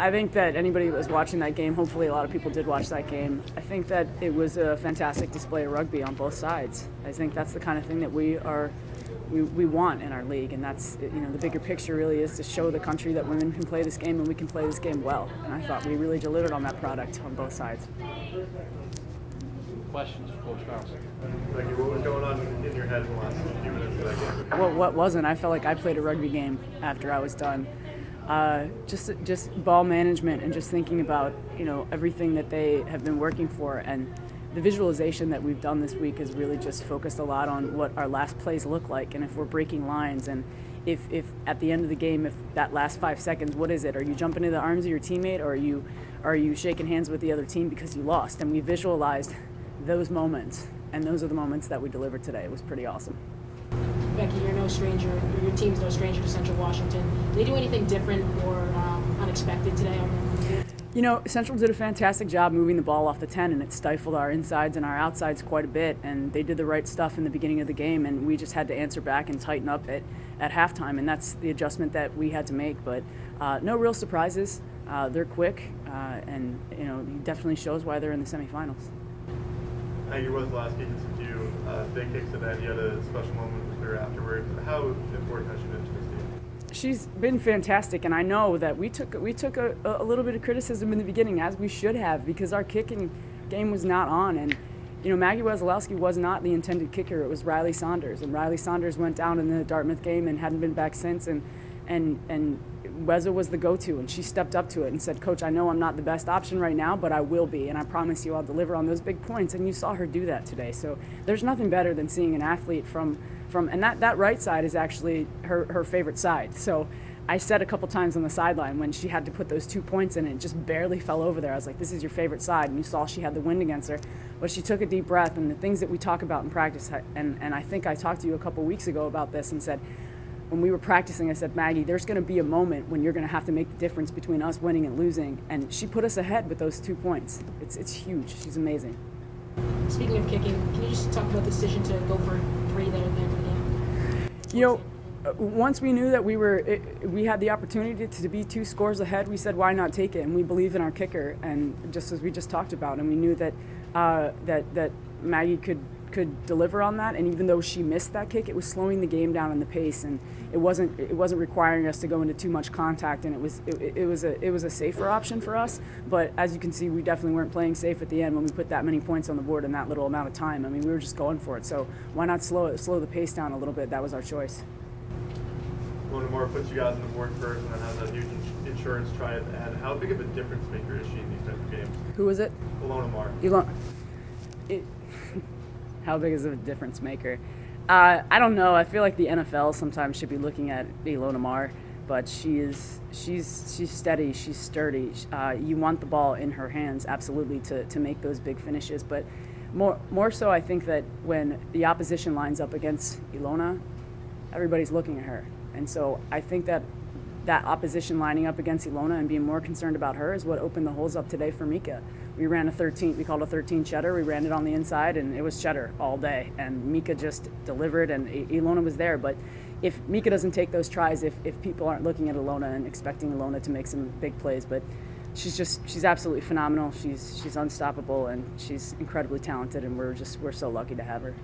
I think that anybody that was watching that game, hopefully a lot of people did watch that game. I think that it was a fantastic display of rugby on both sides. I think that's the kind of thing that we are we, we want in our league, and that's you know the bigger picture really is to show the country that women can play this game and we can play this game well. And I thought we really delivered on that product on both sides. Questions for Coach Carlson? you. what was going on in your head in the last few minutes of that game? What what wasn't? I felt like I played a rugby game after I was done. Uh, just just ball management and just thinking about you know everything that they have been working for. And the visualization that we've done this week has really just focused a lot on what our last plays look like. And if we're breaking lines and if, if at the end of the game if that last five seconds what is it? Are you jumping into the arms of your teammate or are you are you shaking hands with the other team because you lost? And we visualized those moments. And those are the moments that we delivered today. It was pretty awesome Becky, you're no stranger. Your team's no stranger to Central Washington. Did they do anything different or um, unexpected today? You know, Central did a fantastic job moving the ball off the 10, and it stifled our insides and our outsides quite a bit. And they did the right stuff in the beginning of the game, and we just had to answer back and tighten up at, at halftime. And that's the adjustment that we had to make. But uh, no real surprises. Uh, they're quick, uh, and you know, it definitely shows why they're in the semifinals. Aggie Wesolowski to you. Uh, big kicks to that. You had a special moment with her afterwards. How important has she been to this team? She's been fantastic, and I know that we took we took a, a little bit of criticism in the beginning, as we should have, because our kicking game was not on, and you know Maggie Wesolowski was not the intended kicker. It was Riley Saunders, and Riley Saunders went down in the Dartmouth game and hadn't been back since, and and and Weza was the go-to, and she stepped up to it and said, "Coach, I know I'm not the best option right now, but I will be, and I promise you I'll deliver on those big points." And you saw her do that today. So there's nothing better than seeing an athlete from from, and that that right side is actually her her favorite side. So. I said a couple times on the sideline when she had to put those two points in, it just barely fell over there. I was like, "This is your favorite side," and you saw she had the wind against her, but she took a deep breath. And the things that we talk about in practice, and and I think I talked to you a couple weeks ago about this and said, when we were practicing, I said, Maggie, there's going to be a moment when you're going to have to make the difference between us winning and losing. And she put us ahead with those two points. It's, it's huge. She's amazing. Speaking of kicking, can you just talk about the decision to go for three there at the end of the game? You know, uh, once we knew that we were, it, we had the opportunity to, to be two scores ahead, we said, why not take it? And we believe in our kicker, and just as we just talked about, and we knew that uh, that that Maggie could could deliver on that. And even though she missed that kick, it was slowing the game down in the pace, and it wasn't it wasn't requiring us to go into too much contact. And it was it, it was a it was a safer option for us. But as you can see, we definitely weren't playing safe at the end when we put that many points on the board in that little amount of time. I mean, we were just going for it. So why not slow it, slow the pace down a little bit? That was our choice. Ilona Moore puts you guys on the board first and then has a huge insurance try at the end. How big of a difference maker is she in these types of games? Who was it? Ilona Moore. Elon. It, how big is a difference maker? Uh, I don't know. I feel like the NFL sometimes should be looking at Ilona Moore, but she is she's she's steady. She's sturdy. Uh, you want the ball in her hands, absolutely, to, to make those big finishes. But more more so, I think that when the opposition lines up against Ilona, everybody's looking at her, and so I think that that opposition lining up against Ilona and being more concerned about her is what opened the holes up today for Mika. We ran a 13, we called a 13 cheddar. We ran it on the inside, and it was cheddar all day. And Mika just delivered, and Ilona was there. But if Mika doesn't take those tries, if, if people aren't looking at Ilona and expecting Ilona to make some big plays, but she's just she's absolutely phenomenal. She's she's unstoppable, and she's incredibly talented, and we're just we're so lucky to have her.